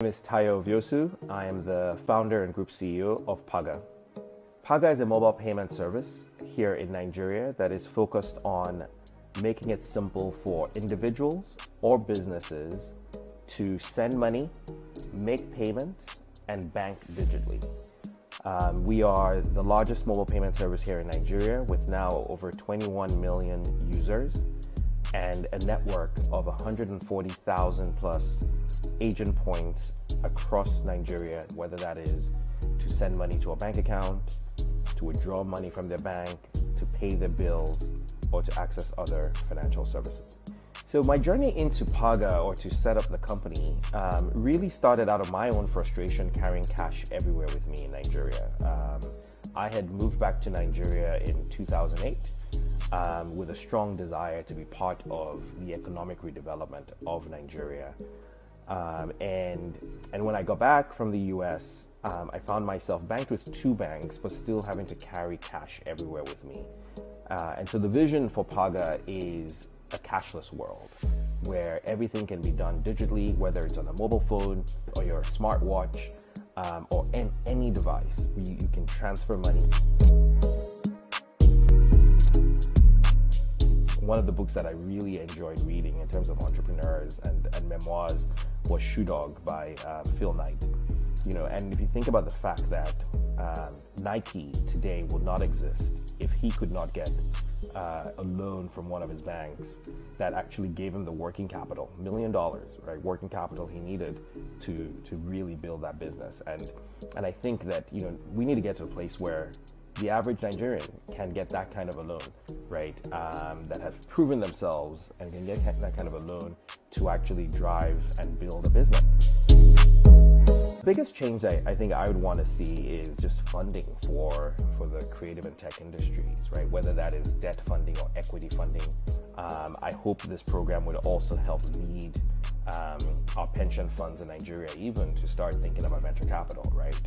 name is Tayo Oviosu. I am the founder and group CEO of Paga. Paga is a mobile payment service here in Nigeria that is focused on making it simple for individuals or businesses to send money, make payments, and bank digitally. Um, we are the largest mobile payment service here in Nigeria with now over 21 million users and a network of 140,000 plus agent points across Nigeria, whether that is to send money to a bank account, to withdraw money from their bank, to pay their bills, or to access other financial services. So, my journey into Paga or to set up the company um, really started out of my own frustration carrying cash everywhere with me in Nigeria. Um, I had moved back to Nigeria in 2008 um, with a strong desire to be part of the economic redevelopment of Nigeria. Um, and and when I got back from the U.S., um, I found myself banked with two banks, but still having to carry cash everywhere with me. Uh, and so the vision for Paga is a cashless world where everything can be done digitally, whether it's on a mobile phone or your smartwatch um, or in any device. You, you can transfer money. One of the books that I really enjoyed reading in terms of entrepreneurs and, and memoirs was Shoe Dog by um, Phil Knight. You know, and if you think about the fact that um, Nike today would not exist if he could not get uh, a loan from one of his banks that actually gave him the working capital, million dollars, right? Working capital he needed to to really build that business. And and I think that you know we need to get to a place where the average Nigerian can get that kind of a loan, right? Um, that has proven themselves and can get that kind of a loan to actually drive and build a business. The biggest change I, I think I would want to see is just funding for for the creative and tech industries, right? Whether that is debt funding or equity funding. Um, I hope this program would also help lead um, our pension funds in Nigeria even to start thinking about venture capital, right?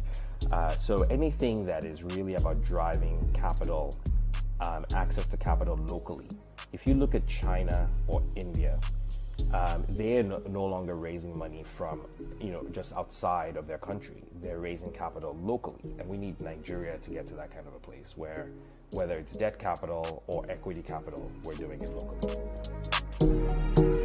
Uh, so anything that is really about driving capital, um, access to capital locally. If you look at China or India, um, they're no, no, longer raising money from you know just outside of their country. They're raising capital locally, and we need Nigeria to get to that kind of a place where, whether it's debt capital or equity capital, we're doing it locally.